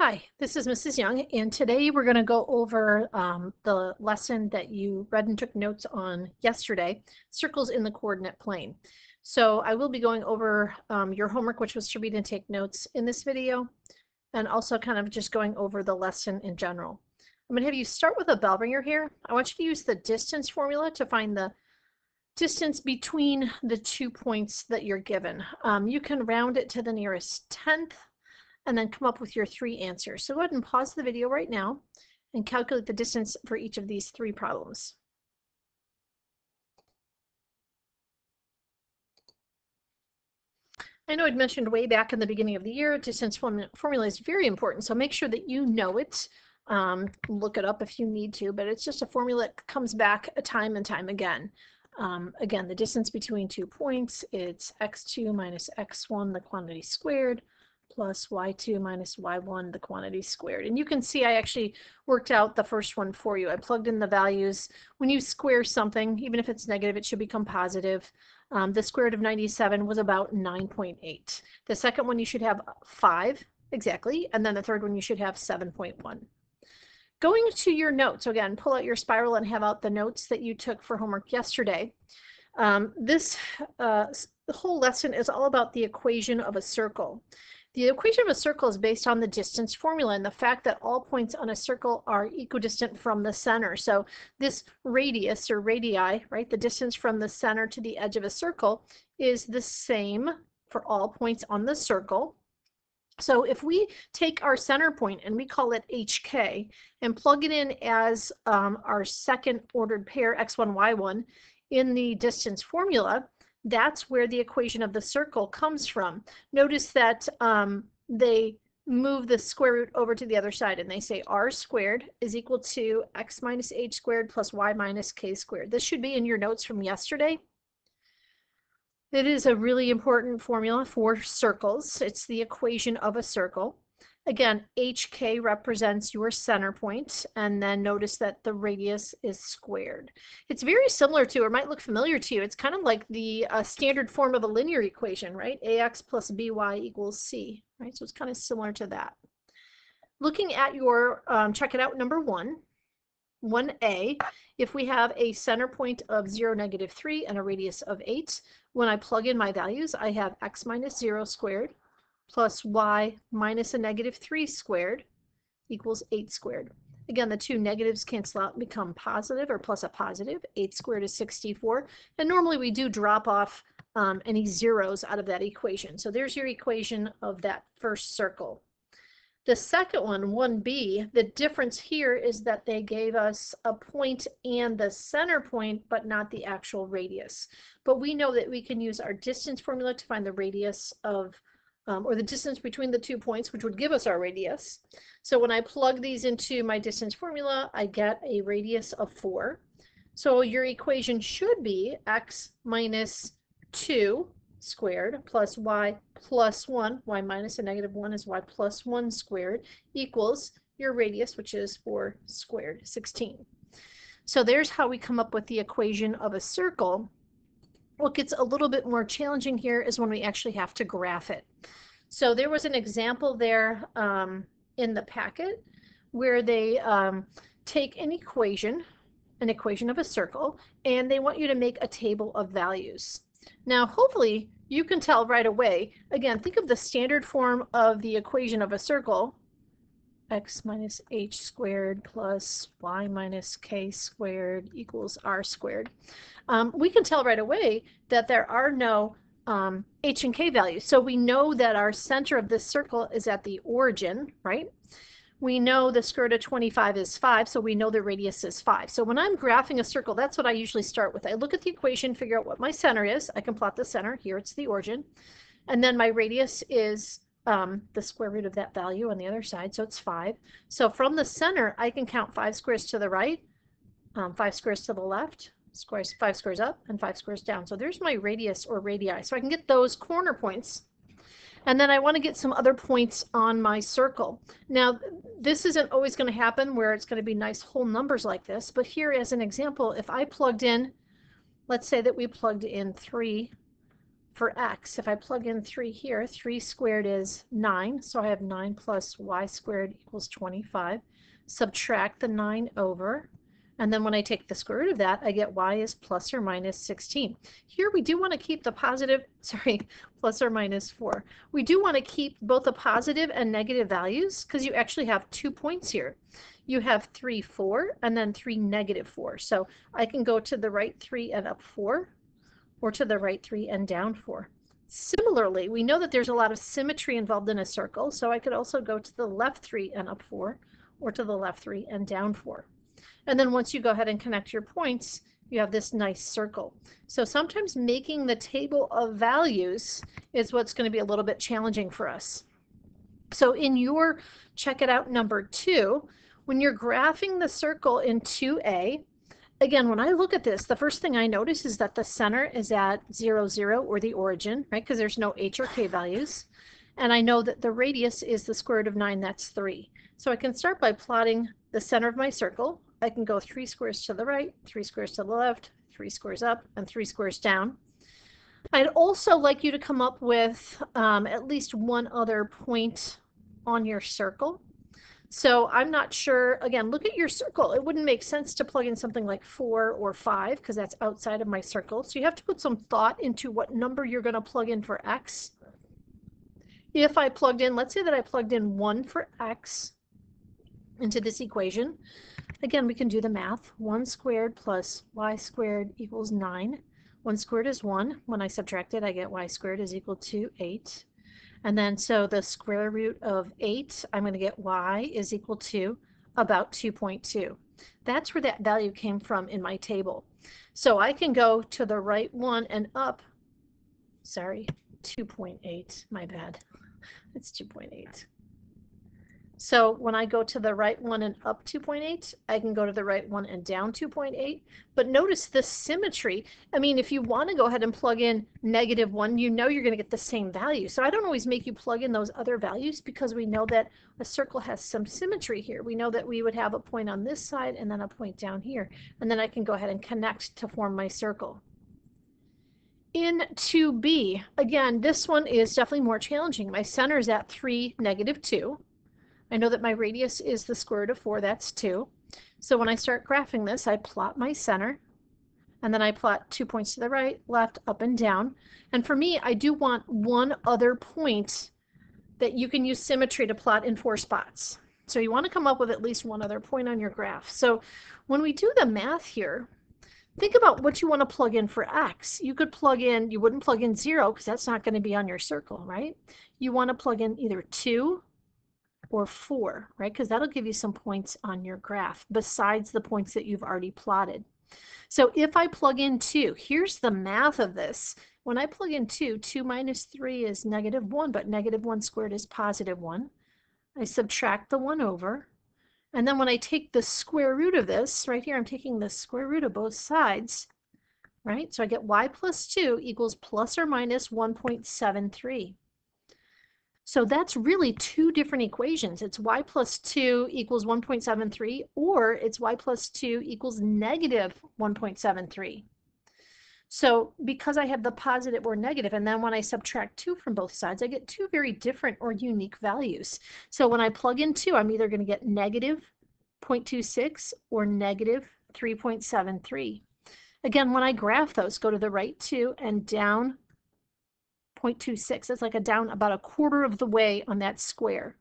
Hi, this is Mrs. Young, and today we're going to go over um, the lesson that you read and took notes on yesterday, circles in the coordinate plane. So I will be going over um, your homework, which was to read and take notes in this video, and also kind of just going over the lesson in general. I'm going to have you start with a bell ringer here. I want you to use the distance formula to find the distance between the two points that you're given. Um, you can round it to the nearest tenth and then come up with your three answers. So go ahead and pause the video right now and calculate the distance for each of these three problems. I know I'd mentioned way back in the beginning of the year, distance formula is very important, so make sure that you know it. Um, look it up if you need to, but it's just a formula that comes back a time and time again. Um, again, the distance between two points, it's x2 minus x1, the quantity squared, plus y2 minus y1, the quantity squared. And you can see I actually worked out the first one for you. I plugged in the values. When you square something, even if it's negative, it should become positive. Um, the square root of 97 was about 9.8. The second one you should have 5, exactly. And then the third one you should have 7.1. Going to your notes, again, pull out your spiral and have out the notes that you took for homework yesterday. Um, this uh, whole lesson is all about the equation of a circle. The equation of a circle is based on the distance formula and the fact that all points on a circle are equidistant from the center. So this radius or radii, right, the distance from the center to the edge of a circle is the same for all points on the circle. So if we take our center point and we call it HK and plug it in as um, our second ordered pair x1, y1 in the distance formula, that's where the equation of the circle comes from. Notice that um, they move the square root over to the other side and they say r squared is equal to x minus h squared plus y minus k squared. This should be in your notes from yesterday. It is a really important formula for circles. It's the equation of a circle. Again, HK represents your center point, and then notice that the radius is squared. It's very similar to, or might look familiar to you, it's kind of like the uh, standard form of a linear equation, right? AX plus BY equals C, right? So it's kind of similar to that. Looking at your, um, check it out, number one, 1a, if we have a center point of 0, negative 3 and a radius of 8, when I plug in my values, I have x minus 0 squared plus y minus a negative 3 squared equals 8 squared. Again, the two negatives cancel out and become positive or plus a positive. 8 squared is 64. And normally we do drop off um, any zeros out of that equation. So there's your equation of that first circle. The second one, 1b, the difference here is that they gave us a point and the center point, but not the actual radius. But we know that we can use our distance formula to find the radius of um, or the distance between the two points, which would give us our radius. So when I plug these into my distance formula, I get a radius of 4. So your equation should be x minus 2 squared plus y plus 1, y minus a negative 1 is y plus 1 squared, equals your radius, which is 4 squared, 16. So there's how we come up with the equation of a circle what gets a little bit more challenging here is when we actually have to graph it. So there was an example there um, in the packet where they um, take an equation, an equation of a circle, and they want you to make a table of values. Now, hopefully you can tell right away, again, think of the standard form of the equation of a circle, x minus h squared plus y minus k squared equals r squared. Um, we can tell right away that there are no um, h and k values. So we know that our center of this circle is at the origin, right? We know the square root of 25 is 5, so we know the radius is 5. So when I'm graphing a circle, that's what I usually start with. I look at the equation, figure out what my center is. I can plot the center. Here it's the origin. And then my radius is um, the square root of that value on the other side, so it's 5. So from the center, I can count 5 squares to the right, um, 5 squares to the left, squares, 5 squares up, and 5 squares down. So there's my radius or radii. So I can get those corner points. And then I want to get some other points on my circle. Now, this isn't always going to happen where it's going to be nice whole numbers like this. But here as an example, if I plugged in, let's say that we plugged in 3 for x, if I plug in 3 here, 3 squared is 9, so I have 9 plus y squared equals 25. Subtract the 9 over, and then when I take the square root of that, I get y is plus or minus 16. Here we do want to keep the positive, sorry, plus or minus 4. We do want to keep both the positive and negative values because you actually have two points here. You have 3, 4, and then 3, negative 4. So I can go to the right 3 and up 4, or to the right 3 and down 4. Similarly, we know that there's a lot of symmetry involved in a circle, so I could also go to the left 3 and up 4, or to the left 3 and down 4. And then once you go ahead and connect your points, you have this nice circle. So sometimes making the table of values is what's going to be a little bit challenging for us. So in your check it out number two, when you're graphing the circle in 2a, again, when I look at this, the first thing I notice is that the center is at 0, 0, or the origin, right? Because there's no h or k values. And I know that the radius is the square root of 9, that's 3. So I can start by plotting the center of my circle. I can go three squares to the right, three squares to the left, three squares up, and three squares down. I'd also like you to come up with um, at least one other point on your circle. So I'm not sure, again, look at your circle. It wouldn't make sense to plug in something like four or five because that's outside of my circle. So you have to put some thought into what number you're going to plug in for x. If I plugged in, let's say that I plugged in one for x into this equation, Again, we can do the math. 1 squared plus y squared equals 9. 1 squared is 1. When I subtract it, I get y squared is equal to 8. And then so the square root of 8, I'm going to get y is equal to about 2.2. That's where that value came from in my table. So I can go to the right one and up, sorry, 2.8, my bad. It's 2.8. So when I go to the right one and up 2.8, I can go to the right one and down 2.8. But notice the symmetry. I mean, if you want to go ahead and plug in negative 1, you know you're going to get the same value. So I don't always make you plug in those other values because we know that a circle has some symmetry here. We know that we would have a point on this side and then a point down here. And then I can go ahead and connect to form my circle. In 2b, again, this one is definitely more challenging. My center is at 3, negative 2. I know that my radius is the square root of 4, that's 2. So when I start graphing this, I plot my center, and then I plot two points to the right, left, up, and down. And for me, I do want one other point that you can use symmetry to plot in four spots. So you want to come up with at least one other point on your graph. So when we do the math here, think about what you want to plug in for x. You could plug in, you wouldn't plug in 0 because that's not going to be on your circle, right? You want to plug in either 2 or 4, right? Because that'll give you some points on your graph besides the points that you've already plotted. So if I plug in 2, here's the math of this. When I plug in 2, 2 minus 3 is negative 1, but negative 1 squared is positive 1. I subtract the 1 over. And then when I take the square root of this, right here, I'm taking the square root of both sides, right? So I get y plus 2 equals plus or minus 1.73. So that's really two different equations. It's y plus 2 equals 1.73, or it's y plus 2 equals negative 1.73. So because I have the positive or negative, and then when I subtract 2 from both sides, I get two very different or unique values. So when I plug in 2, I'm either going to get negative 0.26 or negative 3.73. Again, when I graph those, go to the right 2 and down 0.26. It's like a down about a quarter of the way on that square.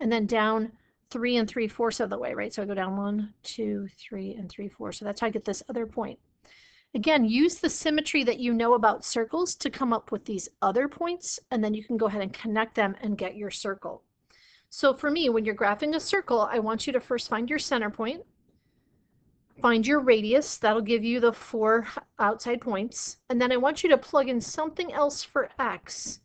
And then down three and three fourths of the way, right? So I go down one, two, three, and three fourths. So that's how I get this other point. Again, use the symmetry that you know about circles to come up with these other points, and then you can go ahead and connect them and get your circle. So for me, when you're graphing a circle, I want you to first find your center point, find your radius. That'll give you the four outside points. And then I want you to plug in something else for x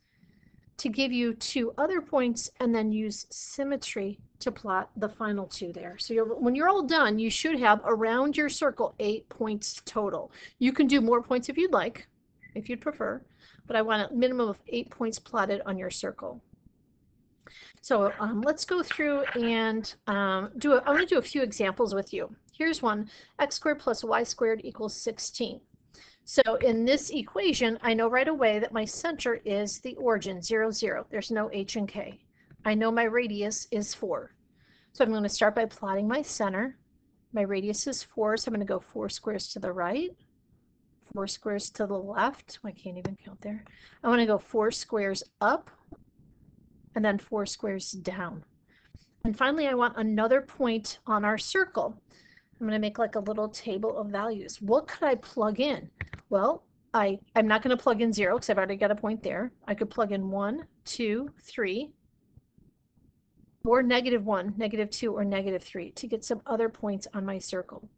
to give you two other points and then use symmetry to plot the final two there. So you're, when you're all done, you should have around your circle eight points total. You can do more points if you'd like, if you'd prefer, but I want a minimum of eight points plotted on your circle. So um, let's go through and um, do a, I want to do a few examples with you. Here's one, x squared plus y squared equals 16. So in this equation, I know right away that my center is the origin, 0, 0. There's no h and k. I know my radius is 4. So I'm going to start by plotting my center. My radius is 4, so I'm going to go 4 squares to the right, 4 squares to the left. Oh, I can't even count there. I want to go 4 squares up, and then 4 squares down. And finally, I want another point on our circle. I'm going to make like a little table of values. What could I plug in? Well, I, I'm not going to plug in 0 because I've already got a point there. I could plug in 1, 2, 3, or negative 1, negative 2, or negative 3 to get some other points on my circle.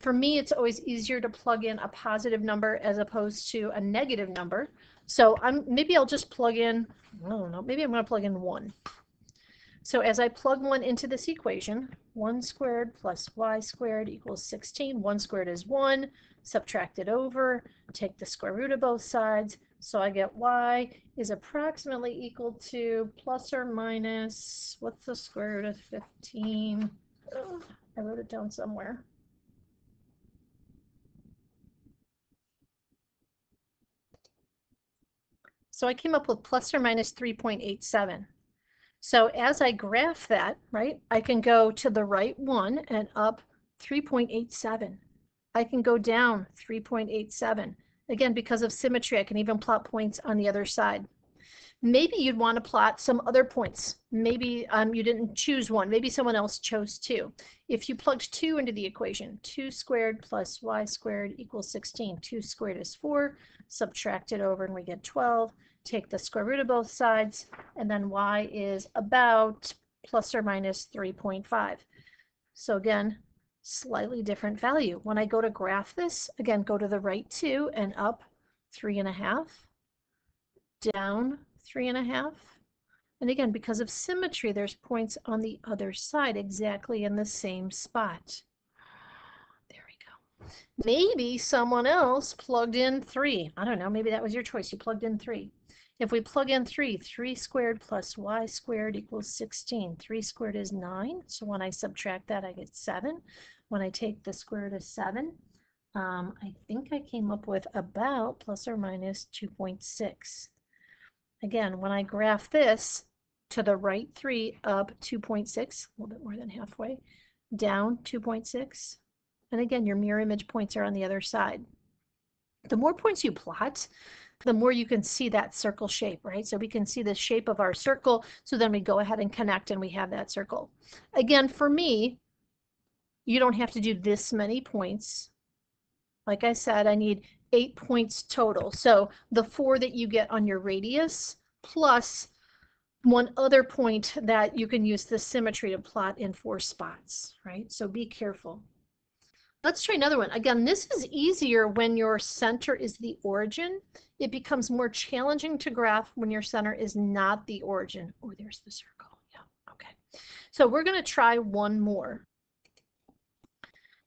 For me, it's always easier to plug in a positive number as opposed to a negative number. So I'm maybe I'll just plug in, I don't know, maybe I'm going to plug in 1. So as I plug 1 into this equation, 1 squared plus y squared equals 16. 1 squared is 1. Subtract it over. Take the square root of both sides. So I get y is approximately equal to plus or minus, what's the square root of 15? Oh, I wrote it down somewhere. So I came up with plus or minus 3.87. So as I graph that, right, I can go to the right one and up 3.87. I can go down 3.87. Again, because of symmetry, I can even plot points on the other side. Maybe you'd want to plot some other points. Maybe um, you didn't choose one. Maybe someone else chose two. If you plugged 2 into the equation, 2 squared plus y squared equals 16. 2 squared is 4. Subtract it over and we get 12 take the square root of both sides, and then y is about plus or minus 3.5. So again, slightly different value. When I go to graph this, again, go to the right two and up three and a half, down three and a half. And again, because of symmetry, there's points on the other side exactly in the same spot. Maybe someone else plugged in three. I don't know, maybe that was your choice. You plugged in three. If we plug in 3, 3 squared plus y squared equals 16. 3 squared is 9, so when I subtract that, I get 7. When I take the square root of 7, um, I think I came up with about plus or minus 2.6. Again, when I graph this, to the right 3 up 2.6, a little bit more than halfway, down 2.6. And again, your mirror image points are on the other side. The more points you plot, the more you can see that circle shape, right? So we can see the shape of our circle. So then we go ahead and connect and we have that circle. Again, for me, you don't have to do this many points. Like I said, I need eight points total. So the four that you get on your radius plus one other point that you can use the symmetry to plot in four spots, right? So be careful. Let's try another one. Again, this is easier when your center is the origin. It becomes more challenging to graph when your center is not the origin. Oh, there's the circle. Yeah, okay. So we're going to try one more.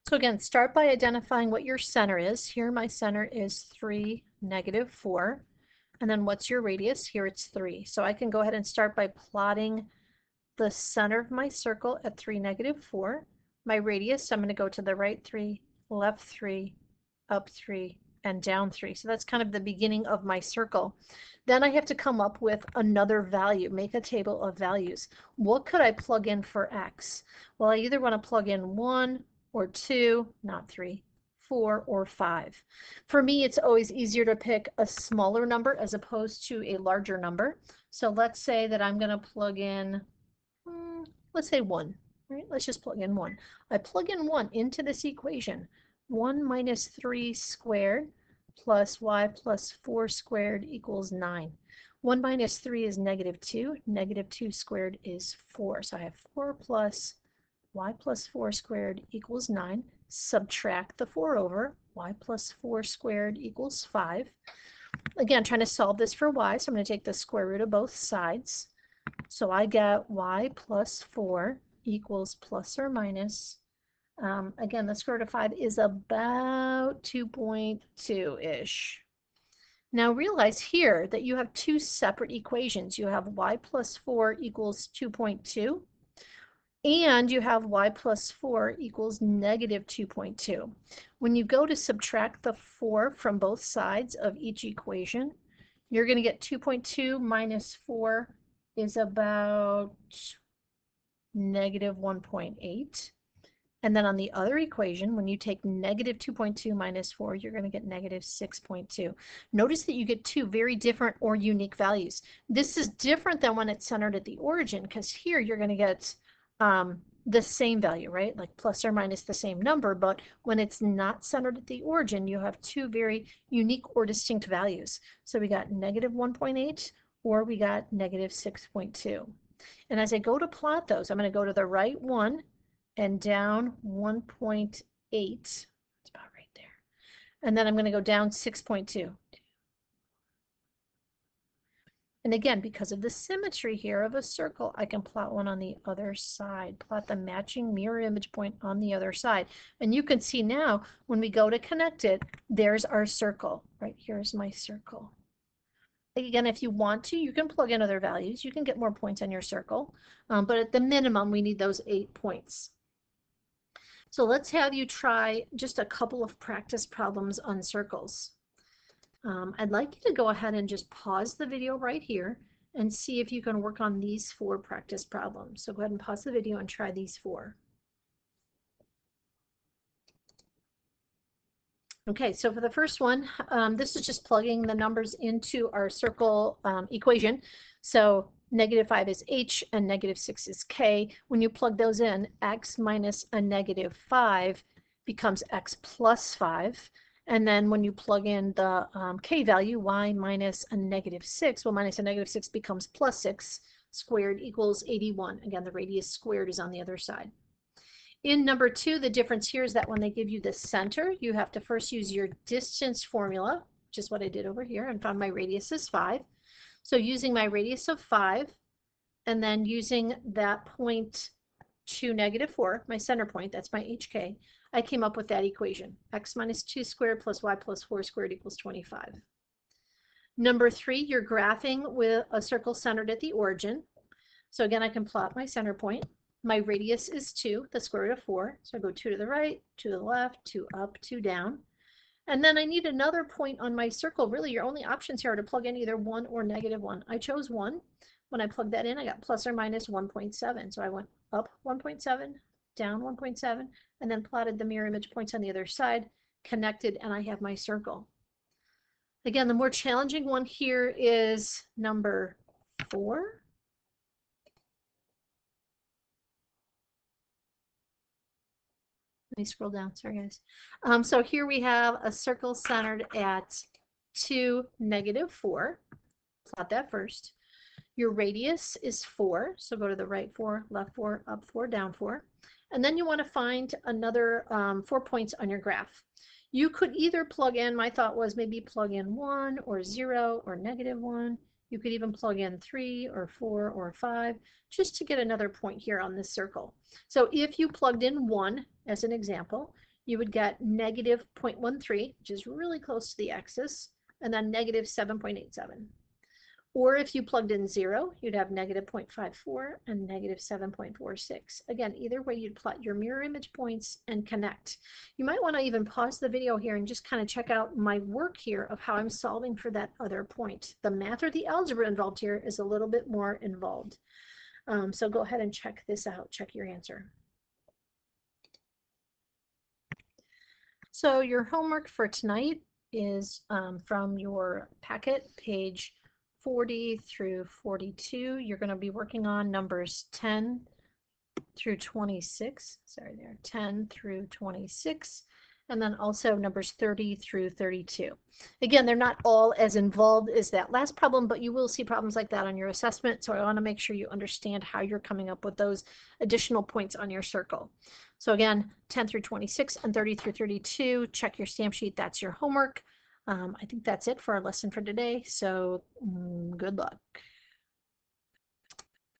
So again, start by identifying what your center is. Here my center is 3, negative 4. And then what's your radius? Here it's 3. So I can go ahead and start by plotting the center of my circle at 3, negative 4 my radius, So I'm going to go to the right three, left three, up three, and down three. So that's kind of the beginning of my circle. Then I have to come up with another value, make a table of values. What could I plug in for x? Well, I either want to plug in one or two, not three, four or five. For me, it's always easier to pick a smaller number as opposed to a larger number. So let's say that I'm going to plug in, hmm, let's say one. Right, let's just plug in 1. I plug in 1 into this equation. 1 minus 3 squared plus y plus 4 squared equals 9. 1 minus 3 is negative 2. Negative 2 squared is 4. So I have 4 plus y plus 4 squared equals 9. Subtract the 4 over. y plus 4 squared equals 5. Again, trying to solve this for y, so I'm going to take the square root of both sides. So I get y plus 4 equals plus or minus. Um, again, the square root of 5 is about 2.2-ish. Now realize here that you have two separate equations. You have y plus 4 equals 2.2, and you have y plus 4 equals negative 2.2. When you go to subtract the 4 from both sides of each equation, you're going to get 2.2 minus 4 is about negative 1.8. And then on the other equation, when you take negative 2.2 minus 4, you're going to get negative 6.2. Notice that you get two very different or unique values. This is different than when it's centered at the origin, because here you're going to get um, the same value, right? Like plus or minus the same number, but when it's not centered at the origin, you have two very unique or distinct values. So we got negative 1.8 or we got negative 6.2. And as I go to plot those, I'm going to go to the right one and down 1.8. It's about right there. And then I'm going to go down 6.2. And again, because of the symmetry here of a circle, I can plot one on the other side, plot the matching mirror image point on the other side. And you can see now, when we go to connect it, there's our circle. Right here's my circle. Again, if you want to, you can plug in other values. You can get more points on your circle. Um, but at the minimum, we need those eight points. So let's have you try just a couple of practice problems on circles. Um, I'd like you to go ahead and just pause the video right here and see if you can work on these four practice problems. So go ahead and pause the video and try these four. Okay, so for the first one, um, this is just plugging the numbers into our circle um, equation. So negative 5 is h and negative 6 is k. When you plug those in, x minus a negative 5 becomes x plus 5. And then when you plug in the um, k value, y minus a negative 6, well, minus a negative 6 becomes plus 6 squared equals 81. Again, the radius squared is on the other side. In number two, the difference here is that when they give you the center, you have to first use your distance formula, which is what I did over here, and found my radius is 5. So using my radius of 5, and then using that point to negative 4, my center point, that's my HK, I came up with that equation. x minus 2 squared plus y plus 4 squared equals 25. Number three, you're graphing with a circle centered at the origin. So again, I can plot my center point. My radius is 2, the square root of 4. So I go 2 to the right, 2 to the left, 2 up, 2 down. And then I need another point on my circle. Really, your only options here are to plug in either 1 or negative 1. I chose 1. When I plugged that in, I got plus or minus 1.7. So I went up 1.7, down 1.7, and then plotted the mirror image points on the other side, connected, and I have my circle. Again, the more challenging one here is number four. Let me scroll down, sorry guys. Um, so here we have a circle centered at 2, negative 4. Plot that first. Your radius is 4, so go to the right 4, left 4, up 4, down 4. And then you want to find another um, four points on your graph. You could either plug in, my thought was maybe plug in 1 or 0 or negative 1. You could even plug in 3 or 4 or 5 just to get another point here on this circle. So if you plugged in 1 as an example, you would get negative 0.13, which is really close to the axis, and then negative 7.87. Or if you plugged in zero, you'd have negative 0.54 and negative 7.46. Again, either way, you'd plot your mirror image points and connect. You might want to even pause the video here and just kind of check out my work here of how I'm solving for that other point. The math or the algebra involved here is a little bit more involved. Um, so go ahead and check this out, check your answer. So your homework for tonight is um, from your packet, page 40 through 42. You're going to be working on numbers 10 through 26. Sorry, there, 10 through 26. And then also numbers 30 through 32. Again, they're not all as involved as that last problem, but you will see problems like that on your assessment. So I want to make sure you understand how you're coming up with those additional points on your circle. So again, 10 through 26 and 30 through 32, check your stamp sheet. That's your homework. Um, I think that's it for our lesson for today. So mm, good luck.